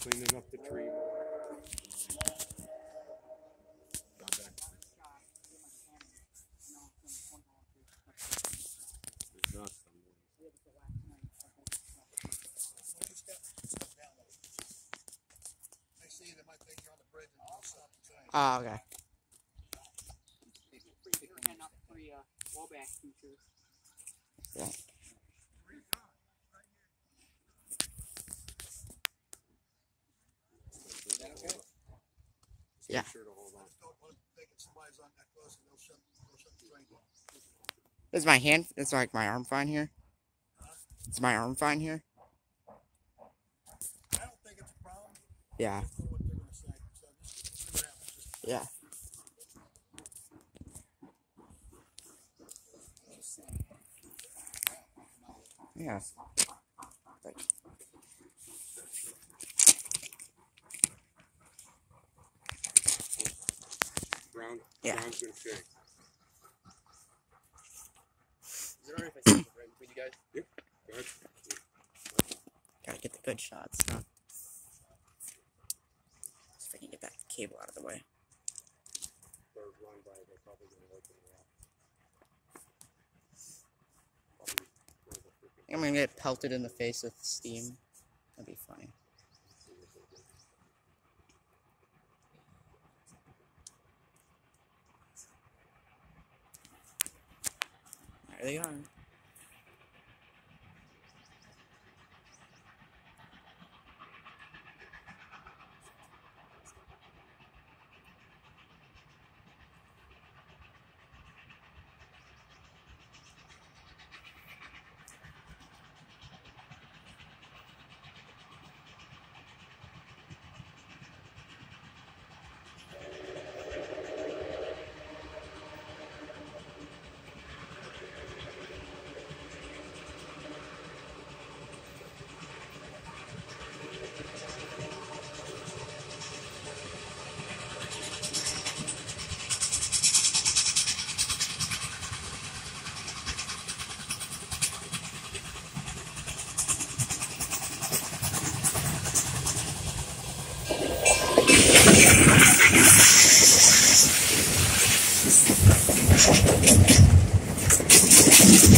cleaning up the tree ah, more. Got back. There's not some ones. I see train down. Is my hand? Is like my arm fine here? Is my arm fine here? Yeah. don't think it's a problem. Yeah. What Brown. Yeah. Brown's gonna shake. Is it alright if I sit right between you guys? Go ahead. gotta get the good shots. Huh? See if I can get that cable out of the way. Bird run by, they're probably gonna open it up. Probably one of the I'm gonna get pelted in the face with steam. That'd be funny. There they are.